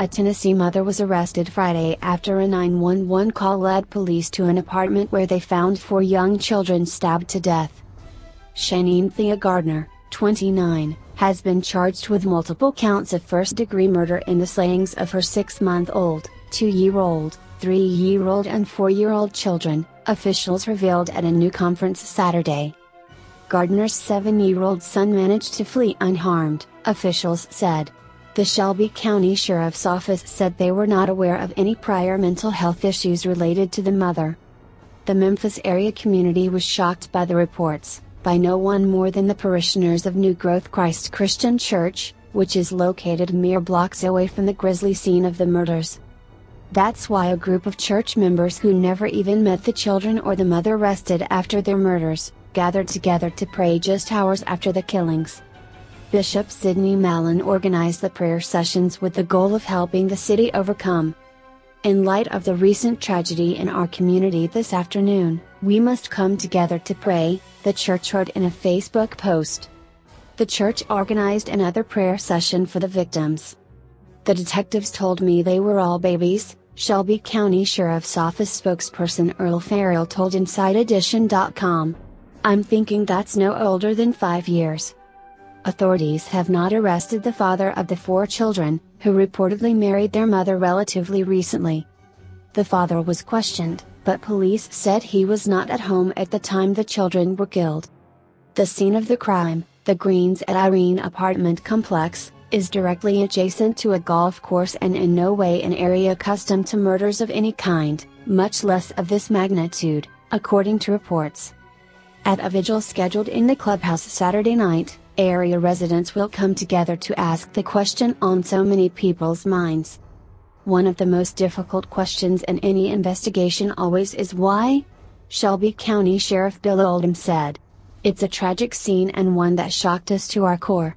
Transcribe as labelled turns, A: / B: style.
A: A Tennessee mother was arrested Friday after a 911 call led police to an apartment where they found four young children stabbed to death. Shanynthia Gardner, 29, has been charged with multiple counts of first degree murder in the slayings of her six month old, two year old, three year old, and four year old children, officials revealed at a new conference Saturday. Gardner's seven year old son managed to flee unharmed, officials said. The Shelby County Sheriff's Office said they were not aware of any prior mental health issues related to the mother. The Memphis area community was shocked by the reports, by no one more than the parishioners of New Growth Christ Christian Church, which is located mere blocks away from the grisly scene of the murders. That's why a group of church members who never even met the children or the mother arrested after their murders, gathered together to pray just hours after the killings. Bishop Sidney Mallon organized the prayer sessions with the goal of helping the city overcome. In light of the recent tragedy in our community this afternoon, we must come together to pray, the church wrote in a Facebook post. The church organized another prayer session for the victims. The detectives told me they were all babies, Shelby County Sheriff's Office spokesperson Earl Farrell told InsideEdition.com. I'm thinking that's no older than five years. Authorities have not arrested the father of the four children, who reportedly married their mother relatively recently. The father was questioned, but police said he was not at home at the time the children were killed. The scene of the crime, the Greens at Irene apartment complex, is directly adjacent to a golf course and in no way an area accustomed to murders of any kind, much less of this magnitude, according to reports. At a vigil scheduled in the clubhouse Saturday night, area residents will come together to ask the question on so many people's minds. One of the most difficult questions in any investigation always is why? Shelby County Sheriff Bill Oldham said. It's a tragic scene and one that shocked us to our core.